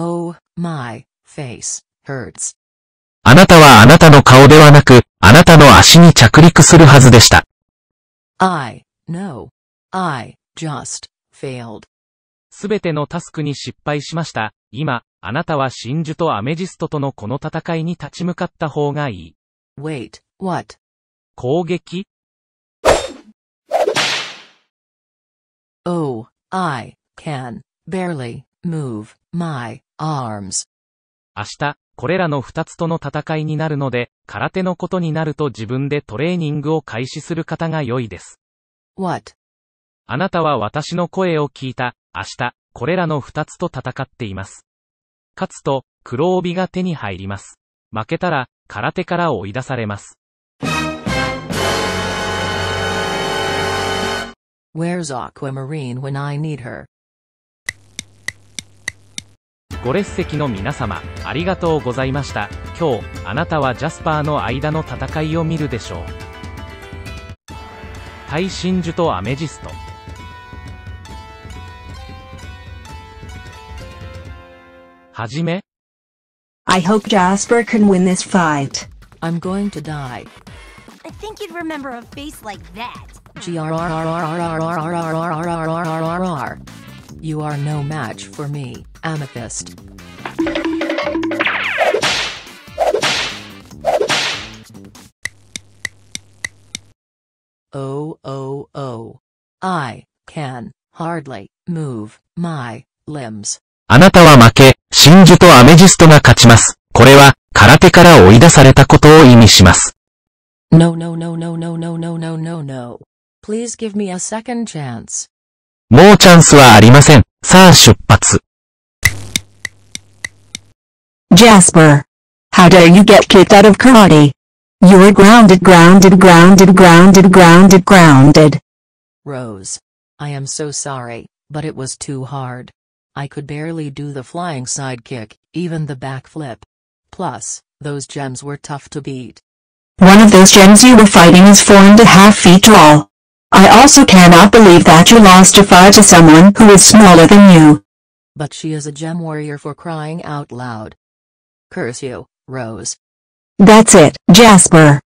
Oh, my face hurts. あなたはあなたの顔ではなく、あなたの足に着陸するはずでした。I know. I just failed. すべてのタスクに失敗しました。今、あなたは真珠とアメジストとのこの戦いに立ち向かった方がいい。Wait, what? 攻撃 Oh, I can barely move my arms. 明日、これらの二つとの戦いになるので、空手のことになると自分でトレーニングを開始する方が良いです。What? あなたは私の声を聞いた、明日、これらの二つと戦っています。勝つと、黒帯が手に入ります。負けたら、空手から追い出されます。Where's Aquamarine when I need her? ご列席の皆様、ありがとうございました。今日、あなたはジャスパーの間の戦いを見るでしょう。対真珠とアメジスト。はじめ、I hope Jasper can win this fight. I'm going to die. I think you'd remember a face like that. G-R-R-R-R-R-R-R-R-R-R-R-R. You are no match for me, Amethyst. Oh, oh, oh. I can hardly move my limbs. あなたは負け、真珠とアメジストが勝ちます。これは、空手から追い出されたことを意味します。No, no, no, no, no, no, no, no, no, no. Please give me a second chance. もうチャンスはありません。さあ出発。Jasper. How dare you get kicked out of karate? You're grounded, grounded, grounded, grounded, grounded, grounded. Rose. I am so sorry, but it was too hard. I could barely do the flying side kick, even the backflip. Plus, those gems were tough to beat. One of those gems you were fighting is four and a half feet tall. I also cannot believe that you lost a fight to someone who is smaller than you. But she is a gem warrior for crying out loud. Curse you, Rose. That's it, Jasper.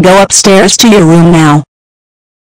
Go upstairs to your room now.